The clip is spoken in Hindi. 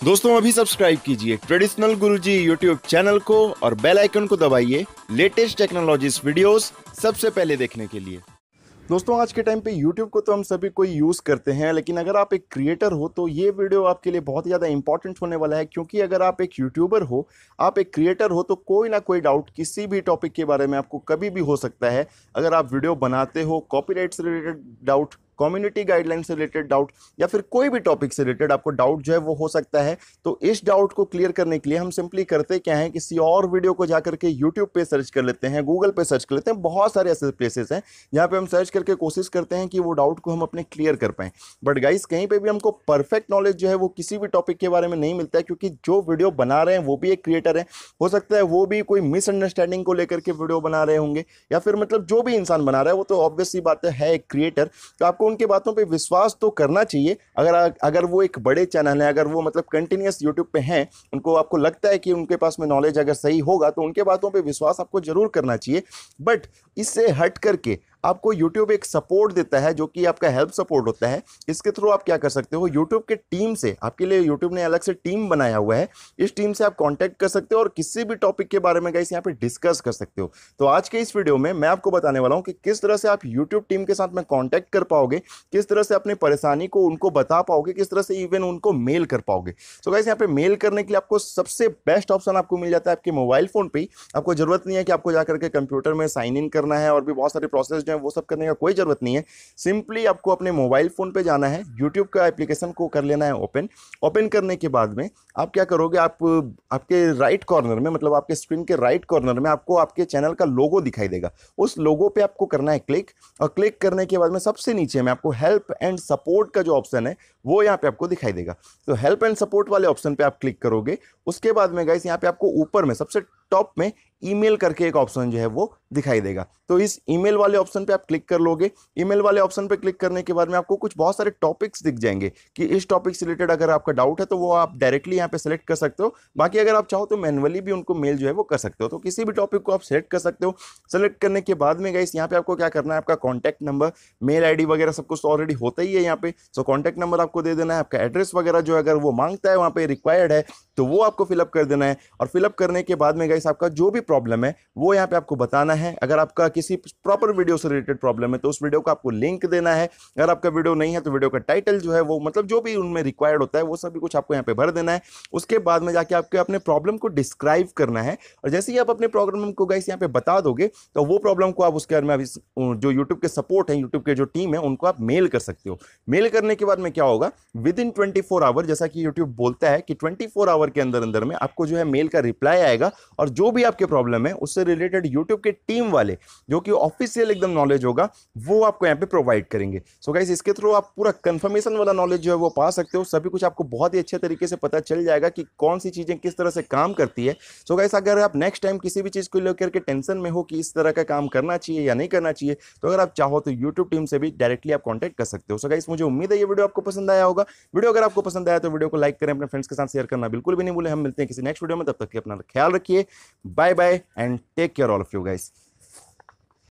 दोस्तों, अभी सब्सक्राइब कीजिए ट्रेडिशनल गुरुजी यूट्यूब चैनल को और बेल आइकन को दबाइए लेटेस्ट टेक्नोलॉजीज़ वीडियोस सबसे पहले देखने के लिए। दोस्तों, आज के टाइम पे YouTube को तो हम सभी कोई यूज़ करते हैं, लेकिन अगर आप एक क्रिएटर हो तो ये वीडियो आपके लिए बहुत ज़्यादा इंपॉर्टेंट होने वाला है, क्योंकि अगर आप एक यूट्यूबर हो, आप एक क्रिएटर हो तो कोई ना कोई डाउट किसी भी टॉपिक के बारे में आपको कभी भी हो सकता है। अगर आप वीडियो बनाते हो कॉपीराइट से रिलेटेड डाउट कम्युनिटी गाइडलाइन से रिलेटेड डाउट या फिर कोई भी टॉपिक से रिलेटेड आपको डाउट जो है वो हो सकता है। तो इस डाउट को क्लियर करने के लिए हम सिंपली करते क्या है, किसी और वीडियो को जाकर के यूट्यूब पे सर्च कर लेते हैं गूगल पे सर्च कर लेते हैं, बहुत सारे ऐसे प्लेसेस हैं, जहाँ पे हम सर्च करके कोशिश करते हैं कि वो डाउट को हम अपने क्लियर कर पाएँ। बट गाइस कहीं पर भी हमको परफेक्ट नॉलेज जो है वो किसी भी टॉपिक के बारे में नहीं मिलता है, क्योंकि जो वीडियो बना रहे हैं वो भी एक क्रिएटर है। हो सकता है वो भी कोई मिसअंडरस्टैंडिंग को लेकर के वीडियो बना रहे होंगे, या फिर मतलब जो भी इंसान बना रहा है, वो तो ऑब्वियसली बात है एक क्रिएटर तो आपको उनकी बातों पे विश्वास तो करना चाहिए। अगर अगर वो एक बड़े चैनल हैं, अगर वो मतलब कंटिन्यूस यूट्यूब पे हैं, उनको आपको लगता है कि उनके पास में नॉलेज अगर सही होगा तो उनके बातों पे विश्वास आपको ज़रूर करना चाहिए। बट इससे हट करके आपको यूट्यूब एक सपोर्ट देता है, जो कि आपका हेल्प सपोर्ट होता है। इसके थ्रू आप क्या कर सकते हो? यूट्यूब के टीम से, आपके लिए यूट्यूब ने अलग से टीम बनाया हुआ है। इस टीम से आप कॉन्टैक्ट कर सकते हो और किसी भी टॉपिक के बारे में गाइस यहाँ पे डिस्कस कर सकते हो। तो आज के इस वीडियो में मैं आपको बताने वाला हूँ कि किस तरह से आप यूट्यूब टीम के साथ में कॉन्टैक्ट कर पाओगे, किस तरह से अपनी परेशानी को उनको बता पाओगे, किस तरह से इवन उनको मेल कर पाओगे। तो गाइस यहाँ पे मेल करने के लिए आपको सबसे बेस्ट ऑप्शन आपको मिल जाता है आपके मोबाइल फ़ोन पर आपको ज़रूरत नहीं है कि आपको जाकर के कंप्यूटर में साइन इन करना है और भी बहुत सारे प्रोसेस जो है वो सब करने का कोई ज़रूरत नहीं है। सिंपली आपको अपने मोबाइल फ़ोन पे जाना है यूट्यूब का एप्लीकेशन को कर लेना है ओपन ओपन करने के बाद में आप क्या करोगे, आप, आपके राइट कॉर्नर में मतलब आपके स्क्रीन के राइट कॉर्नर में आपको आपके चैनल का लोगो दिखाई देगा। उस लोगो पे आपको करना है क्लिक और क्लिक करने के बाद में सबसे नीचे में आपको हेल्प एंड सपोर्ट का जो ऑप्शन है, वो यहाँ पे आपको दिखाई देगा। तो हेल्प एंड सपोर्ट वाले ऑप्शन पे आप क्लिक करोगे, उसके बाद में गाइस यहाँ पे आपको ऊपर में सबसे टॉप में ईमेल करके एक ऑप्शन जो है वो दिखाई देगा। तो इस ईमेल वाले ऑप्शन पे आप क्लिक कर लोगे। ईमेल वाले ऑप्शन पे क्लिक करने के बाद में आपको कुछ बहुत सारे टॉपिक्स दिख जाएँगे कि इस टॉपिक से रिलेटेड अगर आपका डाउट है तो वो आप डायरेक्टली यहाँ पे सेलेक्ट कर सकते हो। बाकी अगर आप चाहो तो मैनुअली भी उनको मेल जो है वो कर सकते हो। तो किसी भी टॉपिक को आप सेलेक्ट कर सकते हो। सेलेक्ट करने के बाद में गई यहाँ पे आपको क्या करना है? आपका कॉन्टैक्ट नंबर मेल आईडी वगैरह सब कुछ तो ऑलरेडी होता ही है यहाँ पे। सो कॉन्टैक्ट नंबर आपको दे देना है। आपका एड्रेस वगैरह जो अगर वो माँगता है, वहाँ पे रिक्वायर्ड है तो वो आपको फिलअप कर देना है। और फिलअप करने के बाद में गाइस आपका जो भी प्रॉब्लम है, वो यहाँ पे आपको बताना है। अगर आपका किसी प्रॉपर वीडियो से रिलेटेड प्रॉब्लम है तो उस वीडियो को आपको लिंक देना है। अगर आपका वीडियो नहीं है तो वीडियो का टाइटल जो है, वो मतलब जो भी उनमें रिक्वायर्ड होता है, वो सभी कुछ आपको यहाँ पे भर देना है। उसके बाद में जाके आपके अपने प्रॉब्लम को डिस्क्राइब करना है। और जैसे ही आप अपने प्रॉब्लम को गाइस यहाँ पे बता दोगे तो वो प्रॉब्लम को आप उसके बारे में अभी जो यूट्यूब के सपोर्ट है यूट्यूब के जो टीम है, उनको आप मेल कर सकते हो। मेल करने के बाद में क्या होगा? विद इन ट्वेंटी आवर जैसा कि यूट्यूब बोलता है कि ट्वेंटी आवर के अंदर अंदर में आपको जो है मेल का रिप्लाई आएगा और जो भी आपके प्रॉब्लम है, उससे रिलेटेड यूट्यूब के टीम वाले, जो कि ऑफिशियल एकदम नॉलेज होगा, वो आपको यहाँ पे प्रोवाइड करेंगे। सो गाइस इसके थ्रू आप पूरा कंफर्मेशन वाला नॉलेज जो है वो पा सकते हो। सभी कुछ आपको बहुत ही अच्छे तरीके से पता चल जाएगा कि कौन सी चीज़ें किस तरह से काम करती है। सो गाइस अगर आप नेक्स्ट टाइम किसी भी चीज़ को लेकर के टेंशन में हो कि इस तरह का काम करना चाहिए या नहीं करना चाहिए तो अगर आप चाहो तो यूट्यूब टीम से भी डायरेक्टली आप कॉन्टैक्ट कर सकते हो। सो गाइस मुझे उम्मीद है ये वीडियो आपको पसंद आया होगा। वीडियो अगर आपको पसंद आया तो वीडियो को लाइक करें, अपने फ्रेंड्स के साथ शेयर करना बिल्कुल भी नहीं भूले। हम मिलते हैं किसी नेक्स्ट वीडियो में। तब तक के अपना ख्याल रखिए। Bye bye and take care all of you guys